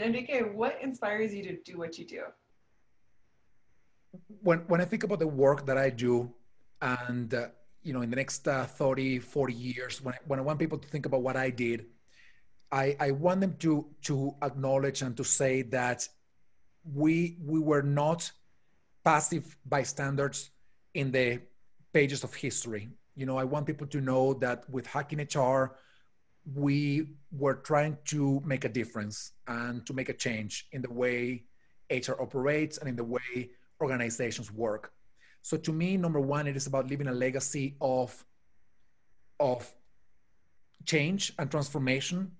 Enrique, what inspires you to do what you do? When, when I think about the work that I do and, uh, you know, in the next uh, 30, 40 years, when I, when I want people to think about what I did, I, I want them to, to acknowledge and to say that we, we were not passive bystanders in the pages of history. You know, I want people to know that with Hacking HR, we were trying to make a difference and to make a change in the way HR operates and in the way organizations work. So to me, number one, it is about leaving a legacy of, of change and transformation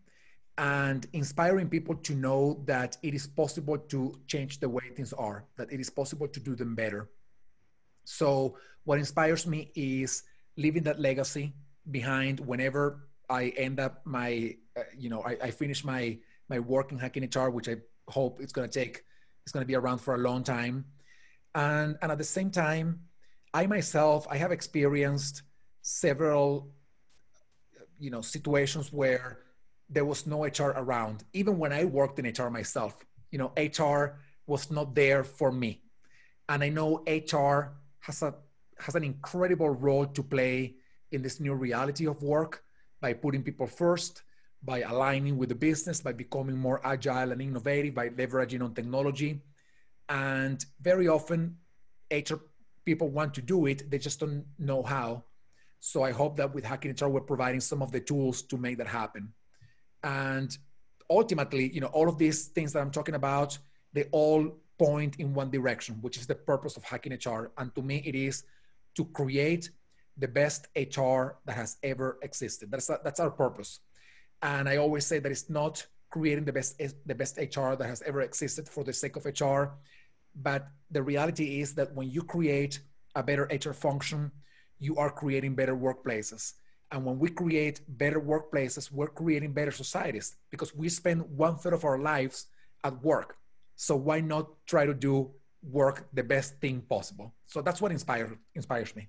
and inspiring people to know that it is possible to change the way things are, that it is possible to do them better. So what inspires me is leaving that legacy behind whenever I end up my, uh, you know, I, I, finish my my work in hacking HR, which I hope it's going to take, it's going to be around for a long time, and and at the same time, I myself I have experienced several, you know, situations where there was no HR around. Even when I worked in HR myself, you know, HR was not there for me, and I know HR has a has an incredible role to play in this new reality of work by putting people first, by aligning with the business, by becoming more agile and innovative, by leveraging on technology. And very often, HR people want to do it, they just don't know how. So I hope that with Hacking HR, we're providing some of the tools to make that happen. And ultimately, you know, all of these things that I'm talking about, they all point in one direction, which is the purpose of Hacking HR. And to me, it is to create the best HR that has ever existed. That's, that's our purpose. And I always say that it's not creating the best, the best HR that has ever existed for the sake of HR. But the reality is that when you create a better HR function, you are creating better workplaces. And when we create better workplaces, we're creating better societies because we spend one third of our lives at work. So why not try to do work the best thing possible? So that's what inspires inspires me.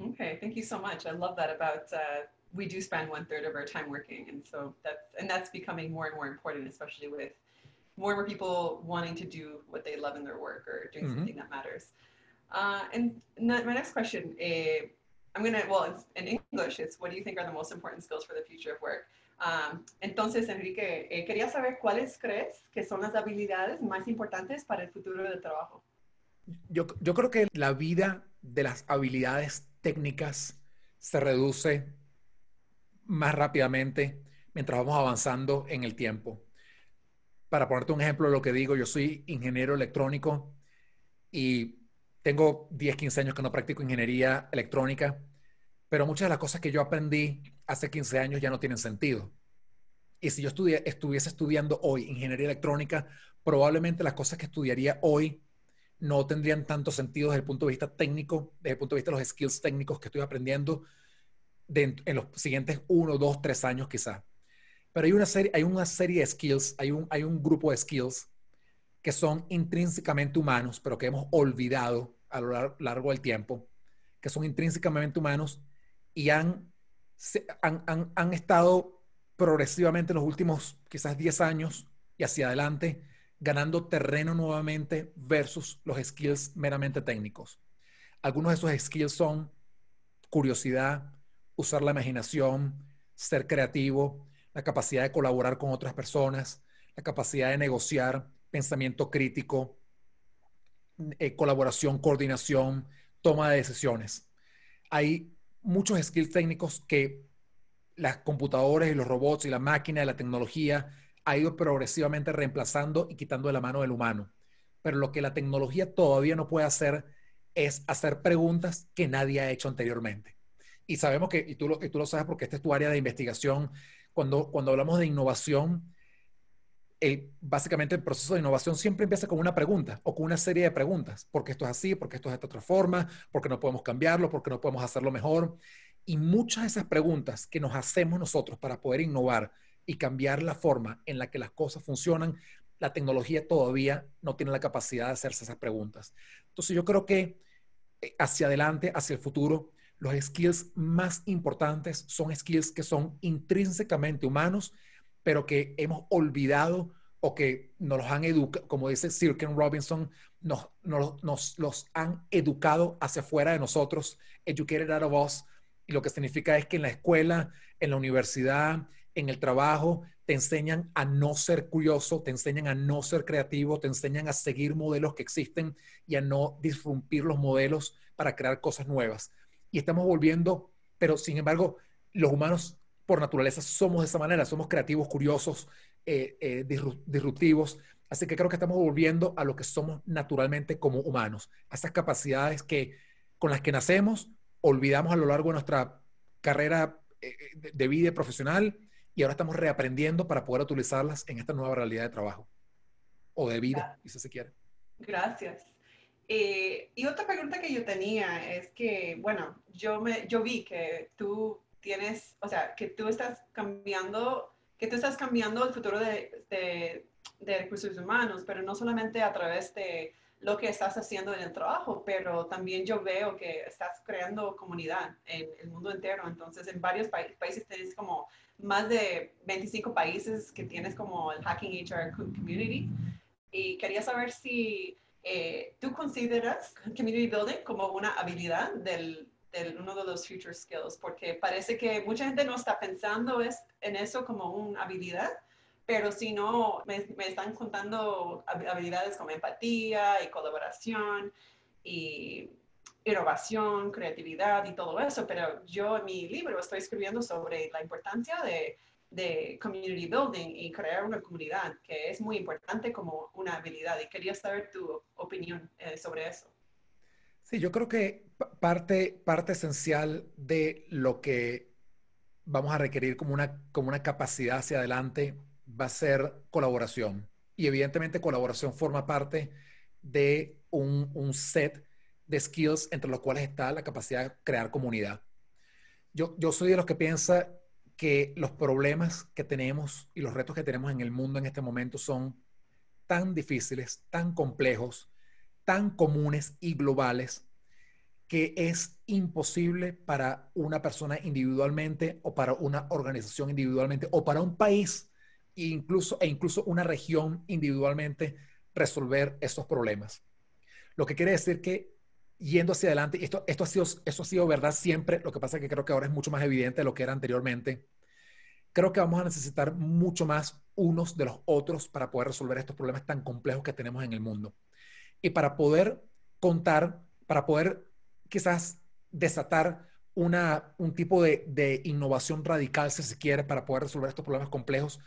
Okay, thank you so much. I love that about uh, we do spend one third of our time working, and so that's and that's becoming more and more important, especially with more and more people wanting to do what they love in their work or doing mm-hmm. something that matters. Uh, and my next question, uh, I'm gonna well, in English, it's what do you think are the most important skills for the future of work? Um, entonces, Enrique, eh, quería saber cuáles crees que son las habilidades más importantes para el futuro del trabajo. Yo, creo que la vida de las habilidades técnicas se reduce más rápidamente mientras vamos avanzando en el tiempo. Para ponerte un ejemplo de lo que digo, yo soy ingeniero electrónico y tengo 10, 15 años que no practico ingeniería electrónica, pero muchas de las cosas que yo aprendí hace 15 años ya no tienen sentido. Y si yo estuviese estudiando hoy ingeniería electrónica, probablemente las cosas que estudiaría hoy no tendrían tanto sentido desde el punto de vista técnico, desde el punto de vista de los skills técnicos que estoy aprendiendo en los siguientes uno, dos, tres años quizá. Pero hay una serie, hay una serie de skills, hay un, hay un grupo de skills que son intrínsecamente humanos, pero que hemos olvidado a lo largo del tiempo, que son intrínsecamente humanos y han, han, han, han estado progresivamente en los últimos quizás 10 años y hacia adelante ganando terreno nuevamente versus los skills meramente técnicos. Algunos de esos skills son curiosidad, usar la imaginación, ser creativo, la capacidad de colaborar con otras personas, la capacidad de negociar, pensamiento crítico, eh, colaboración, coordinación, toma de decisiones. Hay muchos skills técnicos que las computadoras y los robots y la máquina y la tecnología ha ido progresivamente reemplazando y quitando de la mano del humano. Pero lo que la tecnología todavía no puede hacer es hacer preguntas que nadie ha hecho anteriormente. Y sabemos que, y tú lo, y tú lo sabes porque esta es tu área de investigación, cuando, cuando hablamos de innovación, básicamente el proceso de innovación siempre empieza con una pregunta o con una serie de preguntas. ¿Por qué esto es así? ¿Por qué esto es de otra forma? ¿Por qué no podemos cambiarlo? ¿Por qué no podemos hacerlo mejor? Y muchas de esas preguntas que nos hacemos nosotros para poder innovar y cambiar la forma en la que las cosas funcionan, la tecnología todavía no tiene la capacidad de hacerse esas preguntas. Entonces yo creo que eh, hacia adelante, hacia el futuro, los skills más importantes son skills que son intrínsecamente humanos, pero que hemos olvidado o que nos los han educado, como dice Sir Ken Robinson, nos, nos, nos, los han educado hacia afuera de nosotros, educated out of us, y lo que significa es que en la escuela, en la universidad, en el trabajo, te enseñan a no ser curioso, te enseñan a no ser creativo, te enseñan a seguir modelos que existen y a no disrumpir los modelos para crear cosas nuevas. Y estamos volviendo, pero sin embargo, los humanos por naturaleza somos de esa manera, somos creativos, curiosos, eh, eh, disruptivos. Así que creo que estamos volviendo a lo que somos naturalmente como humanos, a esas capacidades que con las que nacemos, olvidamos a lo largo de nuestra carrera eh, de vida profesional y ahora estamos reaprendiendo para poder utilizarlas en esta nueva realidad de trabajo o de vida, si se quiere. Gracias. y otra pregunta que yo tenía es que, bueno, yo, me, yo vi que tú tienes, o sea, que tú estás cambiando, que tú estás cambiando el futuro de, de, recursos humanos, pero no solamente a través de lo que estás haciendo en el trabajo, pero también yo veo que estás creando comunidad en el mundo entero. Entonces, en varios países tienes como más de 25 países que tienes como el Hacking HR Community. Y quería saber si eh, tú consideras Community Building como una habilidad del, uno de los future skills, porque parece que mucha gente no está pensando es, en eso como una habilidad, pero si no, me, están contando habilidades como empatía y colaboración y innovación, creatividad y todo eso, pero yo en mi libro estoy escribiendo sobre la importancia de, de community building y crear una comunidad, que es muy importante como una habilidad y quería saber tu opinión eh, sobre eso. Sí, yo creo que parte, parte esencial de lo que vamos a requerir como una, como una capacidad hacia adelante va a ser colaboración. Y evidentemente colaboración forma parte de un, un set de skills entre los cuales está la capacidad de crear comunidad. Yo, yo soy de los que piensa que los problemas que tenemos y los retos que tenemos en el mundo en este momento son tan difíciles, tan complejos, tan comunes y globales que es imposible para una persona individualmente o para una organización individualmente o para un país e incluso, e incluso una región individualmente resolver esos problemas. Lo que quiere decir que yendo hacia adelante, esto, esto, ha sido, esto ha sido verdad siempre, lo que pasa es que creo que ahora es mucho más evidente de lo que era anteriormente. Creo que vamos a necesitar mucho más unos de los otros para poder resolver estos problemas tan complejos que tenemos en el mundo y para poder contar, para poder quizás desatar una, un tipo de, de, innovación radical, si se quiere, para poder resolver estos problemas complejos,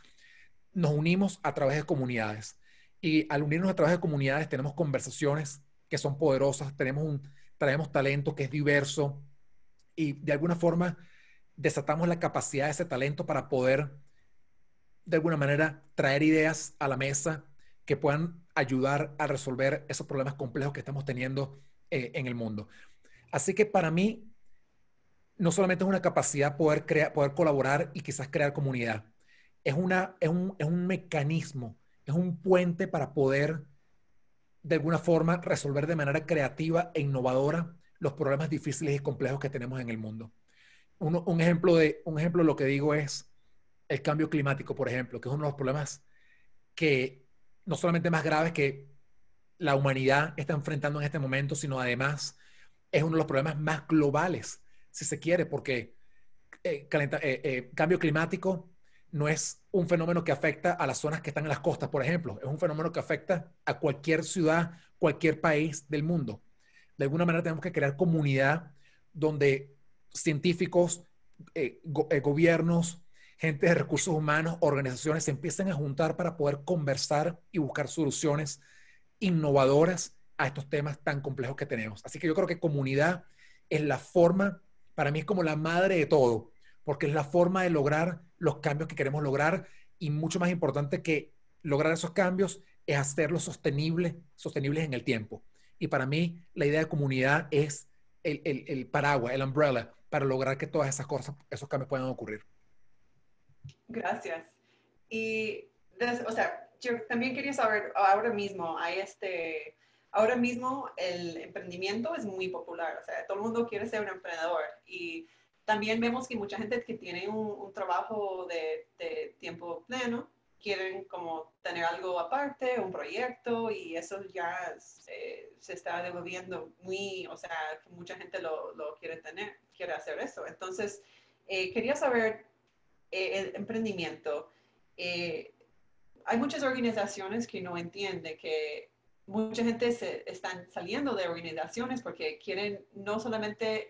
nos unimos a través de comunidades. Y al unirnos a través de comunidades tenemos conversaciones que son poderosas, tenemos un, traemos talento que es diverso y de alguna forma desatamos la capacidad de ese talento para poder de alguna manera traer ideas a la mesa que puedan ayudar a resolver esos problemas complejos que estamos teniendo eh, en el mundo. Así que para mí, no solamente es una capacidad poder, crear, poder colaborar y quizás crear comunidad, es, una, es, un, es un mecanismo, es un puente para poder de alguna forma resolver de manera creativa e innovadora los problemas difíciles y complejos que tenemos en el mundo. un, ejemplo de, un ejemplo lo que digo es el cambio climático, por ejemplo, que es uno de los problemas que no solamente más graves que la humanidad está enfrentando en este momento, sino además es uno de los problemas más globales, si se quiere, porque eh, eh, eh, cambio climático no es un fenómeno que afecta a las zonas que están en las costas, por ejemplo, es un fenómeno que afecta a cualquier ciudad, cualquier país del mundo. De alguna manera tenemos que crear comunidad donde científicos, gobiernos, gente de recursos humanos, organizaciones se empiezan a juntar para poder conversar y buscar soluciones innovadoras a estos temas tan complejos que tenemos. Así que yo creo que comunidad es la forma, para mí es como la madre de todo, porque es la forma de lograr los cambios que queremos lograr y mucho más importante que lograr esos cambios es hacerlos sostenibles, sostenibles en el tiempo. Y para mí la idea de comunidad es el, el, el paraguas, el umbrella, para lograr que todas esas cosas, esos cambios puedan ocurrir. Gracias. Y, o sea, yo también quería saber, ahora mismo hay este, ahora mismo el emprendimiento es muy popular, o sea, todo el mundo quiere ser un emprendedor y también vemos que mucha gente que tiene un, trabajo de, tiempo pleno quieren como tener algo aparte, un proyecto, y eso ya se, está devolviendo muy, o sea, mucha gente lo, lo quiere tener, quiere hacer eso. Entonces, eh, quería saber, eh, el emprendimiento, eh, hay muchas organizaciones que no entienden que mucha gente se están saliendo de organizaciones porque quieren no solamente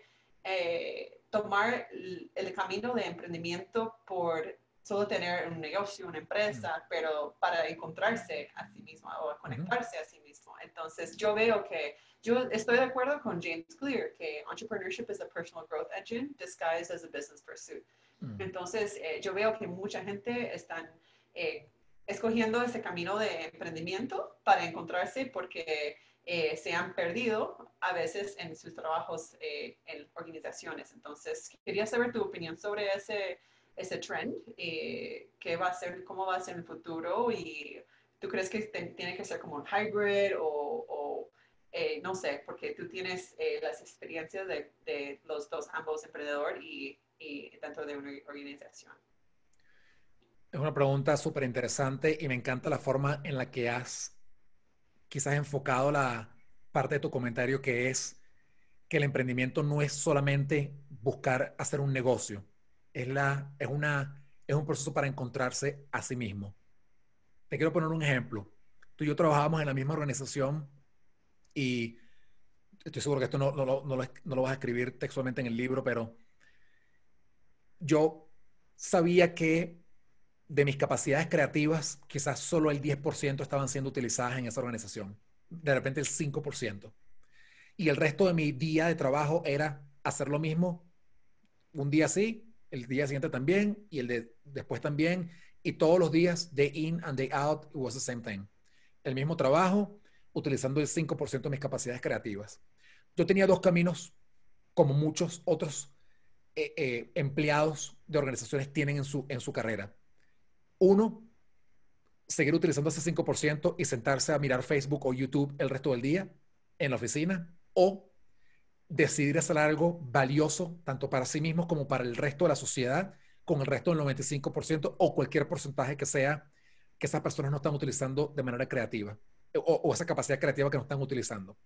tomar el camino de emprendimiento por solo tener un negocio, una empresa, mm. pero para encontrarse a sí mismo o conectarse a sí mismo. Entonces, yo veo que yo estoy de acuerdo con James Clear que entrepreneurship is a personal growth engine disguised as a business pursuit. Mm. Entonces, eh, yo veo que mucha gente están eh, escogiendo ese camino de emprendimiento para encontrarse porque eh, se han perdido a veces en sus trabajos en organizaciones. Entonces, quería saber tu opinión sobre ese ese trend, eh, qué va a ser, cómo va a ser en el futuro y tú crees que tiene que ser como un hybrid o, eh, no sé, porque tú tienes eh, las experiencias de, los dos, ambos emprendedor y, dentro de una organización. Es una pregunta súper interesante y me encanta la forma en la que has quizás enfocado la parte de tu comentario que es que el emprendimiento no es solamente buscar hacer un negocio, es, la, es, una, es un proceso para encontrarse a sí mismo. Te quiero poner un ejemplo. Tú y yo trabajábamos en la misma organización y estoy seguro que esto no, no, no, lo, vas a escribir textualmente en el libro, pero yo sabía que de mis capacidades creativas, quizás solo el 10% estaban siendo utilizadas en esa organización. De repente el 5%. Y el resto de mi día de trabajo era hacer lo mismo, un día sí, el día siguiente también y el de después también. Y todos los días, day in and day out, it was the same thing. El mismo trabajo, utilizando el 5% de mis capacidades creativas. Yo tenía dos caminos, como muchos otros eh, eh, empleados de organizaciones tienen en su, en su carrera. Uno, seguir utilizando ese 5% y sentarse a mirar Facebook o YouTube el resto del día en la oficina. O decidir hacer algo valioso, tanto para sí mismos como para el resto de la sociedad, con el resto del 95% o cualquier porcentaje que sea que esas personas no están utilizando de manera creativa o, esa capacidad creativa que no están utilizando.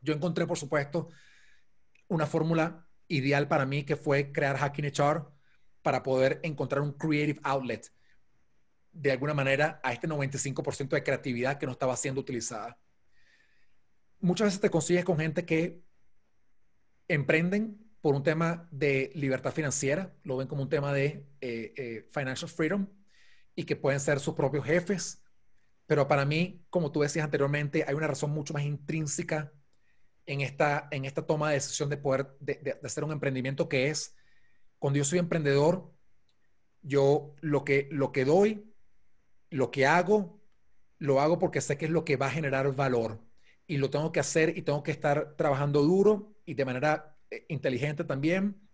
Yo encontré, por supuesto, una fórmula ideal para mí que fue crear Hacking HR para poder encontrar un creative outlet de alguna manera a este 95% de creatividad que no estaba siendo utilizada. Muchas veces te consigues con gente que emprenden por un tema de libertad financiera, lo ven como un tema de eh, eh, financial freedom y que pueden ser sus propios jefes. Pero para mí, como tú decías anteriormente, hay una razón mucho más intrínseca en esta, en esta toma de decisión de poder de, hacer un emprendimiento que es, cuando yo soy emprendedor, yo lo que, lo que doy, lo que hago, lo hago porque sé que es lo que va a generar valor y lo tengo que hacer y tengo que estar trabajando duro y de manera eh, inteligente también.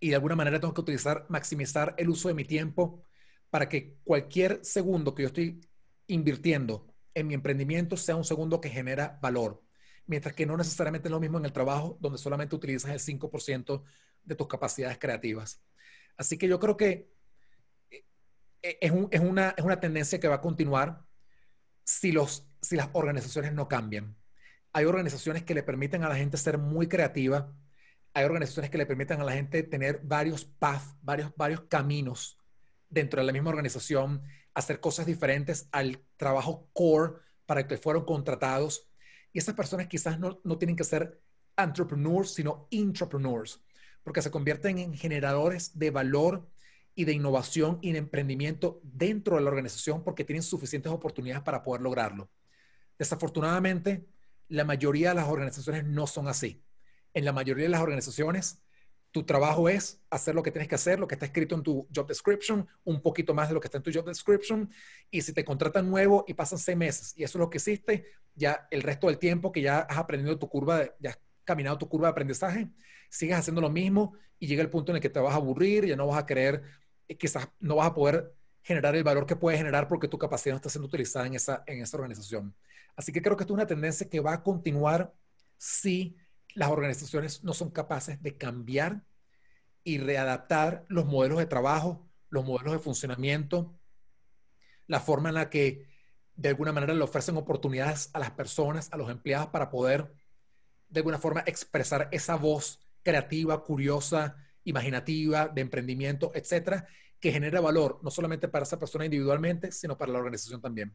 Y de alguna manera tengo que utilizar, maximizar el uso de mi tiempo para que cualquier segundo que yo estoy invirtiendo en mi emprendimiento sea un segundo que genera valor. Mientras que no necesariamente es lo mismo en el trabajo, donde solamente utilizas el 5% de tus capacidades creativas. Así que yo creo que es, es, una, es una tendencia que va a continuar si, los, si las organizaciones no cambian. Hay organizaciones que le permiten a la gente ser muy creativa. Hay organizaciones que le permiten a la gente tener varios paths, varios, varios caminos dentro de la misma organización, hacer cosas diferentes al trabajo core para el que fueron contratados. Y esas personas quizás no, no tienen que ser entrepreneurs, sino intrapreneurs, porque se convierten en generadores de valor y de innovación y de emprendimiento dentro de la organización porque tienen suficientes oportunidades para poder lograrlo. Desafortunadamente, la mayoría de las organizaciones no son así. En la mayoría de las organizaciones, tu trabajo es hacer lo que tienes que hacer, lo que está escrito en tu job description, un poquito más de lo que está en tu job description. Y si te contratan nuevo y pasan seis meses y eso es lo que hiciste, ya el resto del tiempo que ya has aprendido tu curva, ya has caminado tu curva de aprendizaje, sigues haciendo lo mismo y llega el punto en el que te vas a aburrir, ya no vas a querer, eh, quizás no vas a poder generar el valor que puedes generar porque tu capacidad no está siendo utilizada en esa, en esa organización. Así que creo que esto es una tendencia que va a continuar si las organizaciones no son capaces de cambiar y readaptar los modelos de trabajo, los modelos de funcionamiento la forma en la que de alguna manera le ofrecen oportunidades a las personas, a los empleados para poder de alguna forma expresar esa voz creativa, curiosa, imaginativa, de emprendimiento, etcétera, que genera valor no solamente para esa persona individualmente, sino para la organización también.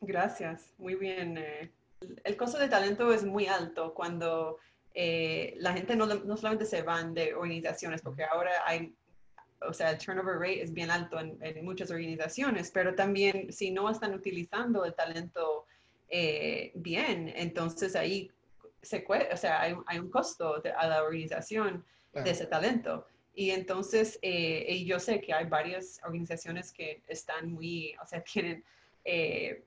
Gracias, muy bien. Eh, el costo de talento es muy alto cuando eh, la gente no, no, solamente se van de organizaciones, porque ahora hay, o sea, el turnover rate es bien alto en, muchas organizaciones, pero también si no están utilizando el talento eh, bien, entonces ahí se, o sea, hay, hay un costo a la organización de ese talento. Y entonces, eh, yo sé que hay varias organizaciones que están muy, o sea, tienen eh,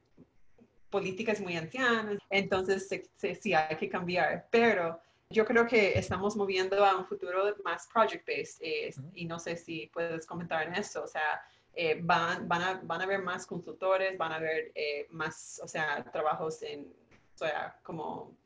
políticas muy ancianas, entonces sí hay que cambiar, pero yo creo que estamos moviendo a un futuro más project-based eh, y no sé si puedes comentar en eso, o sea, van, van, a, van a haber más consultores, van a haber más, o sea, trabajos en, o sea, como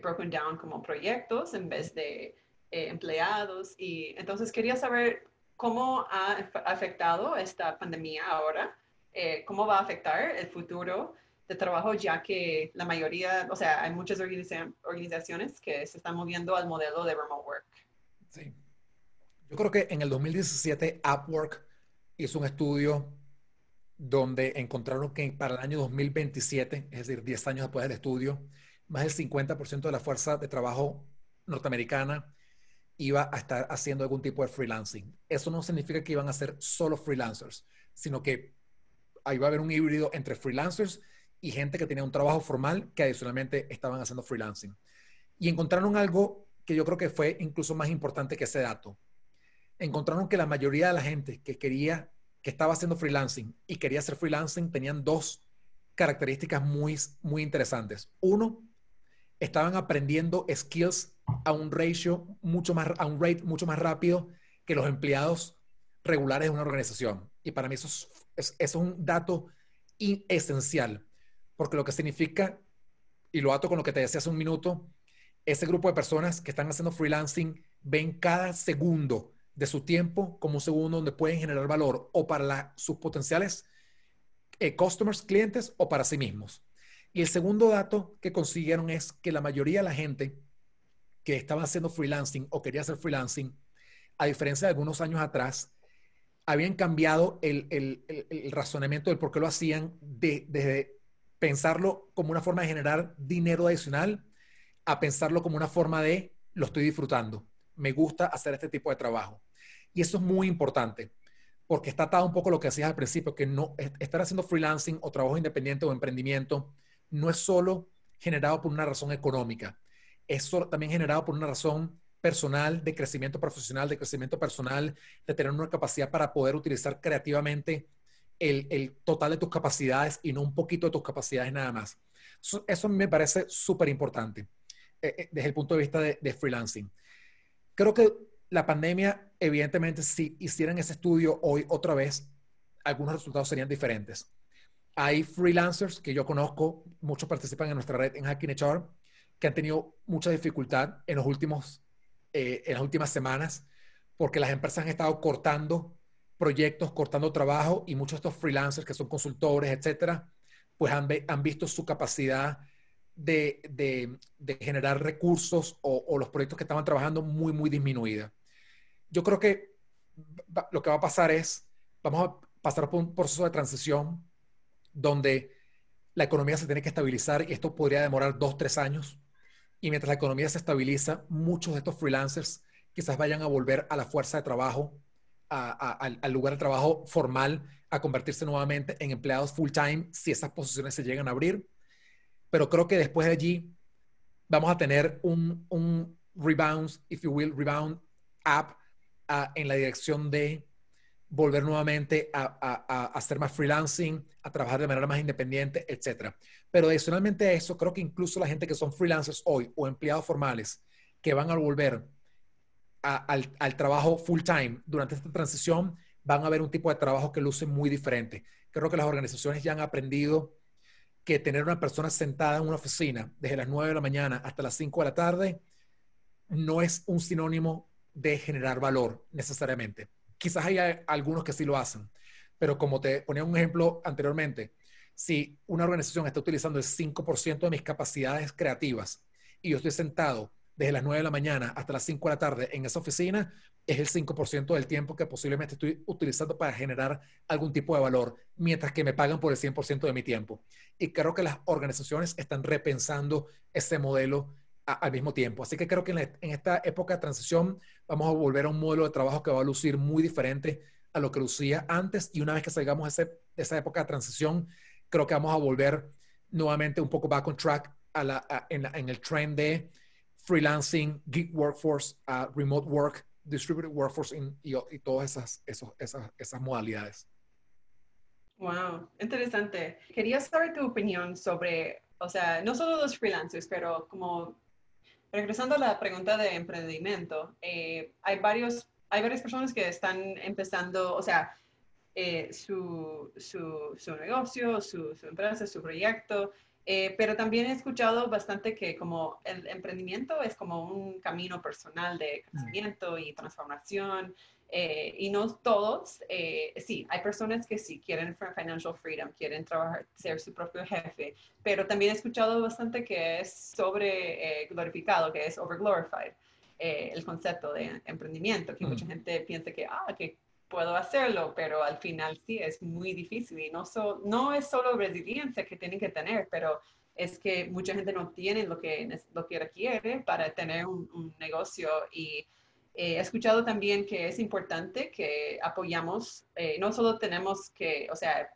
broken down como proyectos en vez de eh, empleados. Y entonces quería saber cómo ha afectado esta pandemia ahora, eh, cómo va a afectar el futuro de trabajo, ya que la mayoría, o sea, hay muchas organizaciones que se están moviendo al modelo de remote work. Sí. Yo creo que en el 2017 Upwork hizo un estudio donde encontraron que para el año 2027, es decir, 10 años después del estudio, más del 50% de la fuerza de trabajo norteamericana iba a estar haciendo algún tipo de freelancing. Eso no significa que iban a ser solo freelancers, sino que ahí va a haber un híbrido entre freelancers y gente que tenía un trabajo formal que adicionalmente estaban haciendo freelancing. Y encontraron algo que yo creo que fue incluso más importante que ese dato. Encontraron que la mayoría de la gente que quería, que estaba haciendo freelancing y quería hacer freelancing tenían dos características muy, muy interesantes. Uno, estaban aprendiendo skills a un ratio mucho más, a un rate mucho más rápido que los empleados regulares de una organización. Y para mí eso es, un dato esencial, porque lo que significa, y lo ato con lo que te decía hace un minuto, ese grupo de personas que están haciendo freelancing ven cada segundo de su tiempo como un segundo donde pueden generar valor o para sus potenciales eh, customers, clientes o para sí mismos. Y el segundo dato que consiguieron es que la mayoría de la gente que estaba haciendo freelancing o quería hacer freelancing, a diferencia de algunos años atrás, habían cambiado el, el, razonamiento del por qué lo hacían desde de pensarlo como una forma de generar dinero adicional a pensarlo como una forma de lo estoy disfrutando. Me gusta hacer este tipo de trabajo. Y eso es muy importante porque está atado un poco lo que decías al principio, que no estar haciendo freelancing o trabajo independiente o emprendimiento no es solo generado por una razón económica, es también generado por una razón personal, de crecimiento profesional, de crecimiento personal, de tener una capacidad para poder utilizar creativamente el, total de tus capacidades y no un poquito de tus capacidades nada más. Eso, me parece súper importante eh, eh, desde el punto de vista de, de freelancing. Creo que la pandemia, evidentemente, si hicieran ese estudio hoy otra vez, algunos resultados serían diferentes. Hay freelancers que yo conozco, muchos participan en nuestra red en Hacking HR, que han tenido mucha dificultad en, los últimos, eh, en las últimas semanas porque las empresas han estado cortando proyectos, cortando trabajo y muchos de estos freelancers que son consultores, etcétera, pues han, han visto su capacidad de, de, de generar recursos o, o, los proyectos que estaban trabajando muy, muy disminuida. Yo creo que lo que va a pasar es, vamos a pasar por un proceso de transición donde la economía se tiene que estabilizar y esto podría demorar dos, tres años. Y mientras la economía se estabiliza, muchos de estos freelancers quizás vayan a volver a la fuerza de trabajo, al lugar de trabajo formal, a convertirse nuevamente en empleados full time si esas posiciones se llegan a abrir. Pero creo que después de allí vamos a tener un, un rebound, if you will, rebound app en la dirección de volver nuevamente a, hacer más freelancing, a trabajar de manera más independiente, etc. Pero adicionalmente a eso, creo que incluso la gente que son freelancers hoy o empleados formales que van a volver al, al, trabajo full time durante esta transición, van a ver un tipo de trabajo que luce muy diferente. Creo que las organizaciones ya han aprendido que tener una persona sentada en una oficina desde las 9 de la mañana hasta las 5 de la tarde no es un sinónimo de generar valor necesariamente Quizás haya algunos que sí lo hacen, pero como te ponía un ejemplo anteriormente, si una organización está utilizando el 5% de mis capacidades creativas y yo estoy sentado desde las 9 de la mañana hasta las 5 de la tarde en esa oficina, es el 5% del tiempo que posiblemente estoy utilizando para generar algún tipo de valor, mientras que me pagan por el 100% de mi tiempo. Y creo que las organizaciones están repensando ese modelo al mismo tiempo. Así que creo que en, esta época de transición vamos a volver a un modelo de trabajo que va a lucir muy diferente a lo que lucía antes. Y una vez que salgamos de, esa época de transición, creo que vamos a volver nuevamente un poco back on track a la, en, el trend de freelancing, gig workforce, remote work, distributed workforce y, todas esas, esas modalidades. Wow, interesante. Quería saber tu opinión sobre, o sea, no solo los freelancers, pero como regresando a la pregunta de emprendimiento, eh, hay, varios, hay varias personas que están empezando, o sea, eh, su, su, su, negocio, su, su, empresa, su proyecto, eh, pero también he escuchado bastante que como el emprendimiento es como un camino personal de crecimiento y transformación. Eh, y no todos, eh, sí, hay personas que sí quieren financial freedom, quieren trabajar, ser su propio jefe, pero también he escuchado bastante que es sobre glorificado, que es over glorified, el concepto de emprendimiento, que mucha gente piensa que, ah, que puedo hacerlo, pero al final sí es muy difícil y no, no es solo resiliencia que tienen que tener, pero es que mucha gente no tiene lo que, lo que requiere para tener un, negocio y eh, he escuchado también que es importante que apoyamos, eh, no solo tenemos que, o sea,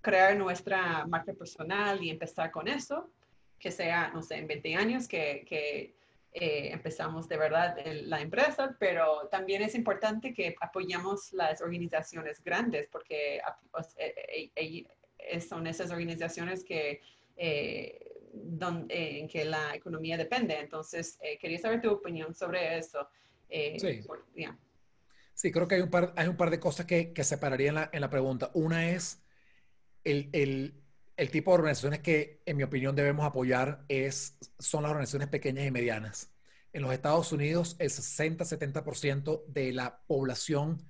crear nuestra marca personal y empezar con eso, que sea, no sé, en 20 años, que, que eh, empezamos de verdad la empresa, pero también es importante que apoyemos las organizaciones grandes porque eh, eh, son esas organizaciones que, donde, en que la economía depende. Entonces, quería saber tu opinión sobre eso. Sí. sí. creo que hay un par, hay un par de cosas que, que separaría en la, en la pregunta. Una es el, el el tipo de organizaciones que, en mi opinión, debemos apoyar es, son las organizaciones pequeñas y medianas. En los Estados Unidos, el 60-70% de la población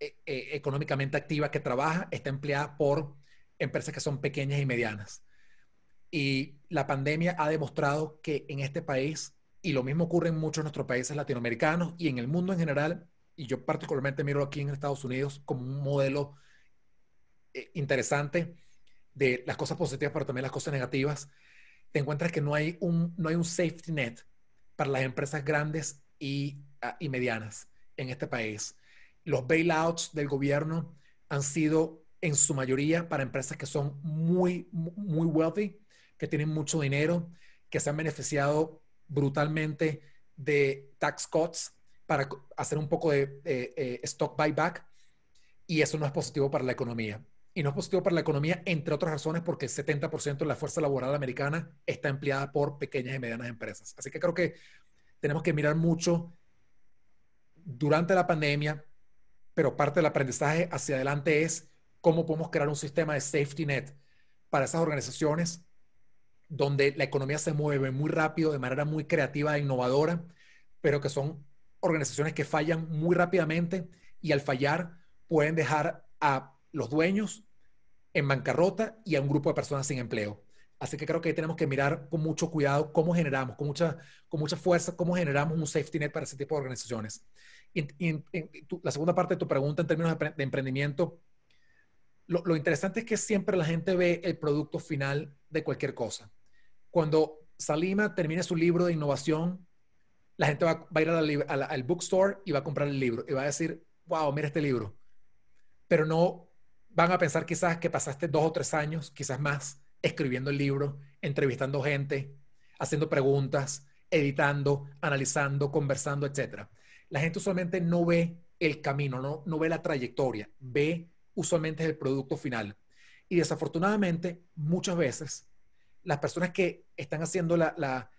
eh, eh, económicamente activa que trabaja está empleada por empresas que son pequeñas y medianas. Y la pandemia ha demostrado que en este país, y lo mismo ocurre en muchos de nuestros países latinoamericanos y en el mundo en general, y yo particularmente miro aquí en Estados Unidos como un modelo eh, interesante, de las cosas positivas, pero también las cosas negativas, te encuentras que no hay un, no hay un safety net para las empresas grandes y, ah, y medianas en este país. Los bailouts del gobierno han sido en su mayoría para empresas que son muy, muy wealthy, que tienen mucho dinero, que se han beneficiado brutalmente de tax cuts para hacer un poco de eh, stock buyback y eso no es positivo para la economía y no es positivo para la economía, entre otras razones, porque el 70% de la fuerza laboral americana está empleada por pequeñas y medianas empresas. Así que creo que tenemos que mirar mucho durante la pandemia, pero parte del aprendizaje hacia adelante es cómo podemos crear un sistema de safety net para esas organizaciones donde la economía se mueve muy rápido, de manera muy creativa e innovadora, pero que son organizaciones que fallan muy rápidamente y al fallar pueden dejar a los dueños en bancarrota y a un grupo de personas sin empleo. Así que creo que tenemos que mirar con mucho cuidado cómo generamos, con mucha, con mucha fuerza, cómo generamos un safety net para ese tipo de organizaciones. Y, la segunda parte de tu pregunta en términos de, emprendimiento, lo, interesante es que siempre la gente ve el producto final de cualquier cosa. Cuando Salima termine su libro de innovación, la gente va, a ir al bookstore y va a comprar el libro y va a decir, wow, mira este libro. Pero no van a pensar quizás que pasaste dos o tres años, quizás más, escribiendo el libro, entrevistando gente, haciendo preguntas, editando, analizando, conversando, etc. La gente usualmente no ve el camino, no, no ve la trayectoria, ve usualmente el producto final. Y desafortunadamente, muchas veces, las personas que están haciendo la,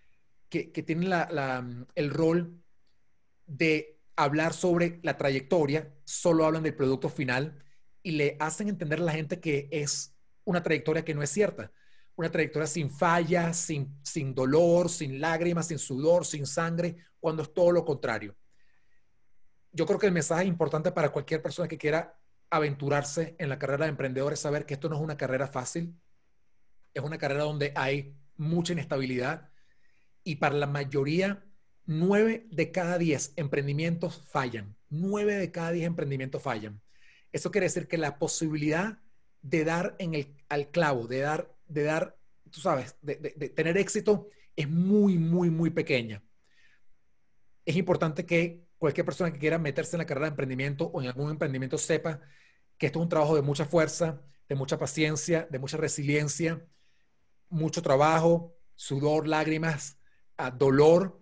que, tienen la, el rol de hablar sobre la trayectoria, solo hablan del producto final y le hacen entender a la gente que es una trayectoria que no es cierta. Una trayectoria sin fallas, sin, sin dolor, sin lágrimas, sin sudor, sin sangre, cuando es todo lo contrario. Yo creo que el mensaje importante para cualquier persona que quiera aventurarse en la carrera de emprendedor es saber que esto no es una carrera fácil, es una carrera donde hay mucha inestabilidad y para la mayoría, nueve de cada diez emprendimientos fallan. Nueve de cada diez emprendimientos fallan. Eso quiere decir que la posibilidad de dar en el, al clavo, de dar, de dar, tú sabes, de, de tener éxito es muy, muy, muy pequeña. Es importante que cualquier persona que quiera meterse en la carrera de emprendimiento o en algún emprendimiento sepa que esto es un trabajo de mucha fuerza, de mucha paciencia, de mucha resiliencia, mucho trabajo, sudor, lágrimas, ah, dolor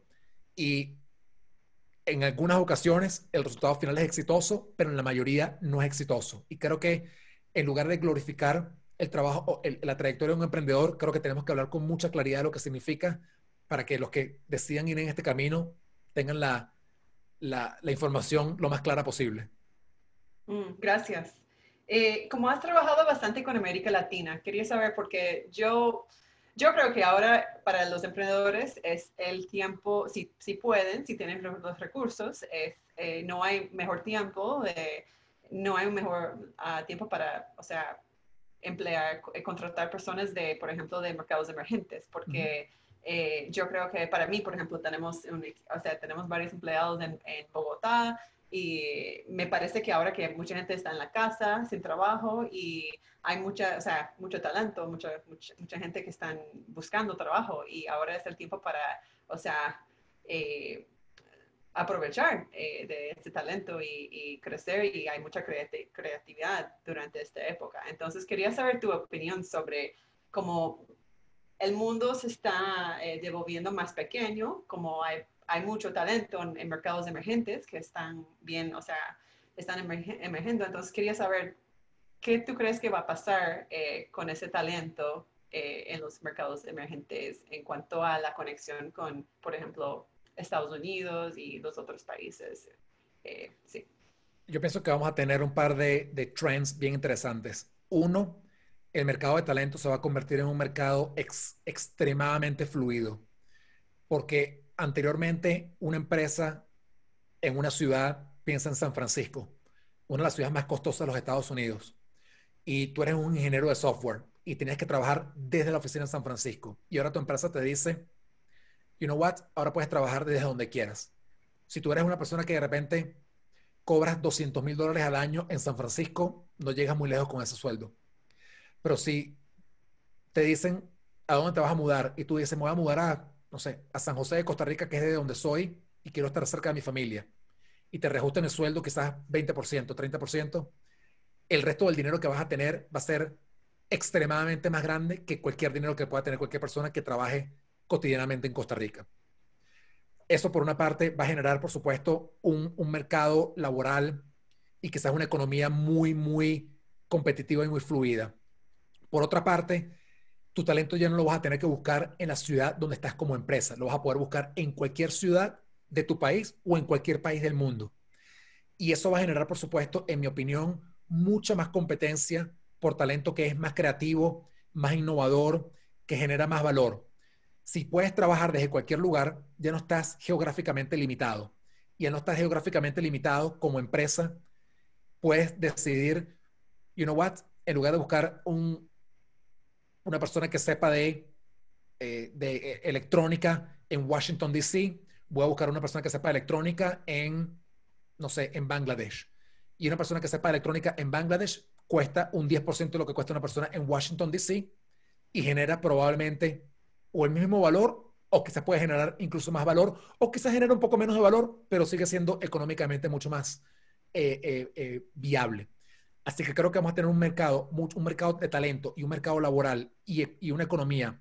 y en algunas ocasiones el resultado final es exitoso, pero en la mayoría no es exitoso. Y creo que en lugar de glorificar el trabajo, o la trayectoria de un emprendedor, creo que tenemos que hablar con mucha claridad de lo que significa para que los que decidan ir en este camino tengan la, la, información lo más clara posible. Mm, gracias. Eh, como has trabajado bastante con América Latina, quería saber porque yo, yo creo que ahora para los emprendedores es el tiempo, si, si pueden, si tienen los recursos, es, eh, no hay mejor tiempo, no hay un mejor ah, tiempo para, o sea, emplear, eh, contratar personas de, por ejemplo, de mercados emergentes, porque... yo creo que para mí, por ejemplo, tenemos, o sea, tenemos varios empleados en, en Bogotá, y me parece que ahora que mucha gente está en la casa sin trabajo y hay mucha, o sea, mucho talento, mucha, mucha, gente que están buscando trabajo y ahora es el tiempo para, o sea, eh, aprovechar eh, de este talento y, crecer y hay mucha creatividad durante esta época. Entonces quería saber tu opinión sobre cómo el mundo se está eh, devolviendo más pequeño, como hay hay mucho talento en, mercados emergentes que están bien, o sea, están emergiendo. Entonces quería saber qué tú crees que va a pasar eh, con ese talento eh, en los mercados emergentes en cuanto a la conexión con, por ejemplo, Estados Unidos y los otros países. Eh, sí. Yo pienso que vamos a tener un par de, de, trends bien interesantes. Uno, el mercado de talento se va a convertir en un mercado extremadamente fluido, porque anteriormente una empresa en una ciudad, piensa en San Francisco, una de las ciudades más costosas de los Estados Unidos, y tú eres un ingeniero de software y tienes que trabajar desde la oficina en San Francisco, y ahora tu empresa te dice, you know what, ahora puedes trabajar desde donde quieras. Si tú eres una persona que de repente cobras 200 mil dólares al año en San Francisco, no llegas muy lejos con ese sueldo. Pero si te dicen a dónde te vas a mudar y tú dices, me voy a mudar a no sé, a San José de Costa Rica, que es de donde soy, y quiero estar cerca de mi familia, y te reajusten el sueldo quizás 20%, 30%, el resto del dinero que vas a tener va a ser extremadamente más grande que cualquier dinero que pueda tener cualquier persona que trabaje cotidianamente en Costa Rica. Eso por una parte va a generar, por supuesto, un, un mercado laboral y quizás una economía muy, muy competitiva y muy fluida. Por otra parte, tu talento ya no lo vas a tener que buscar en la ciudad donde estás como empresa, lo vas a poder buscar en cualquier ciudad de tu país o en cualquier país del mundo. Y eso va a generar, por supuesto, en mi opinión, mucha más competencia por talento que es más creativo, más innovador, que genera más valor. Si puedes trabajar desde cualquier lugar, ya no estás geográficamente limitado. Ya no estás geográficamente limitado como empresa. Puedes decidir, you know what, en lugar de buscar un, una persona que sepa de, eh, eh, electrónica en Washington, D.C., voy a buscar una persona que sepa electrónica en, no sé, en Bangladesh. Y una persona que sepa de electrónica en Bangladesh cuesta un 10% de lo que cuesta una persona en Washington, D.C. y genera probablemente o el mismo valor o quizás puede generar incluso más valor o quizás genera un poco menos de valor, pero sigue siendo económicamente mucho más eh, viable. Así que creo que vamos a tener un mercado, un mercado de talento y un mercado laboral y, una economía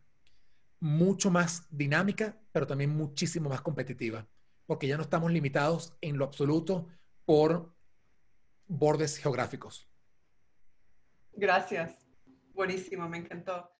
mucho más dinámica, pero también muchísimo más competitiva, porque ya no estamos limitados en lo absoluto por bordes geográficos. Gracias. Buenísimo, me encantó.